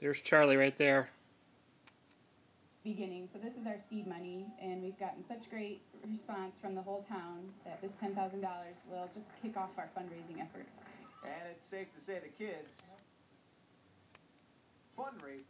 There's Charlie right there. beginning. So this is our seed money, and we've gotten such great response from the whole town that this $10,000 will just kick off our fundraising efforts. And it's safe to say the kids fun rate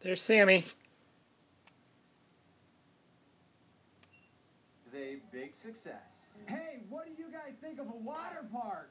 There's Sammy. is a big success. Hey, what do you guys think of a water park?